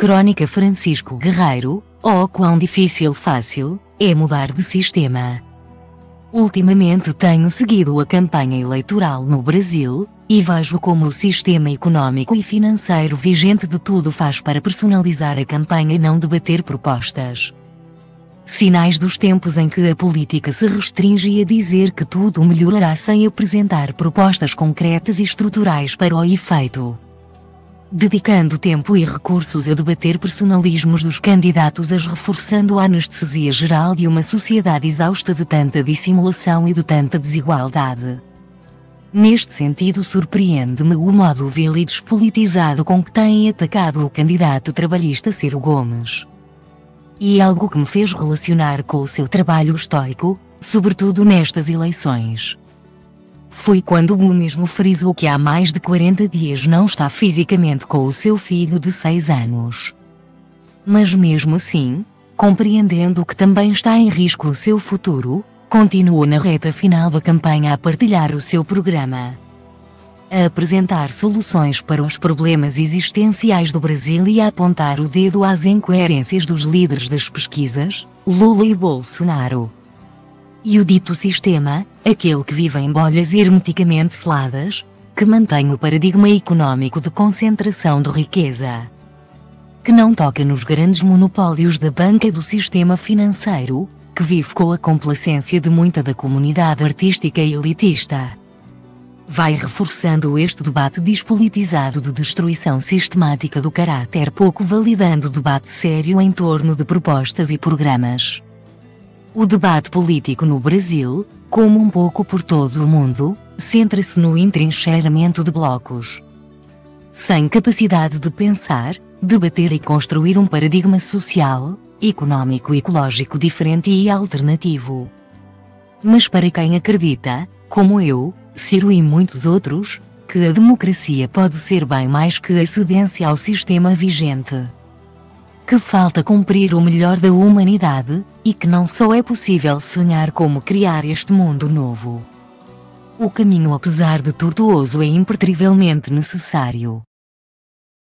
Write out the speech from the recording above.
Crónica Francisco Guerreiro, oh quão difícil fácil, é mudar de sistema. Ultimamente tenho seguido a campanha eleitoral no Brasil, e vejo como o sistema econômico e financeiro vigente de tudo faz para personalizar a campanha e não debater propostas. Sinais dos tempos em que a política se restringe a dizer que tudo melhorará sem apresentar propostas concretas e estruturais para o efeito dedicando tempo e recursos a debater personalismos dos candidatos as reforçando a anestesia geral de uma sociedade exausta de tanta dissimulação e de tanta desigualdade. Neste sentido surpreende-me o modo vil e despolitizado com que têm atacado o candidato trabalhista Ciro Gomes. E é algo que me fez relacionar com o seu trabalho estoico, sobretudo nestas eleições. Foi quando o mesmo frisou que há mais de 40 dias não está fisicamente com o seu filho de 6 anos. Mas mesmo assim, compreendendo que também está em risco o seu futuro, continuou na reta final da campanha a partilhar o seu programa. A apresentar soluções para os problemas existenciais do Brasil e a apontar o dedo às incoerências dos líderes das pesquisas, Lula e Bolsonaro. E o dito sistema, aquele que vive em bolhas hermeticamente seladas, que mantém o paradigma econômico de concentração de riqueza. Que não toca nos grandes monopólios da banca do sistema financeiro, que vive com a complacência de muita da comunidade artística e elitista. Vai reforçando este debate despolitizado de destruição sistemática do caráter pouco validando o debate sério em torno de propostas e programas. O debate político no Brasil, como um pouco por todo o mundo, centra-se no entrincheiramento de blocos. Sem capacidade de pensar, debater e construir um paradigma social, econômico e ecológico diferente e alternativo. Mas para quem acredita, como eu, Ciro e muitos outros, que a democracia pode ser bem mais que a cedência ao sistema vigente que falta cumprir o melhor da humanidade, e que não só é possível sonhar como criar este mundo novo. O caminho, apesar de tortuoso, é impertrivelmente necessário.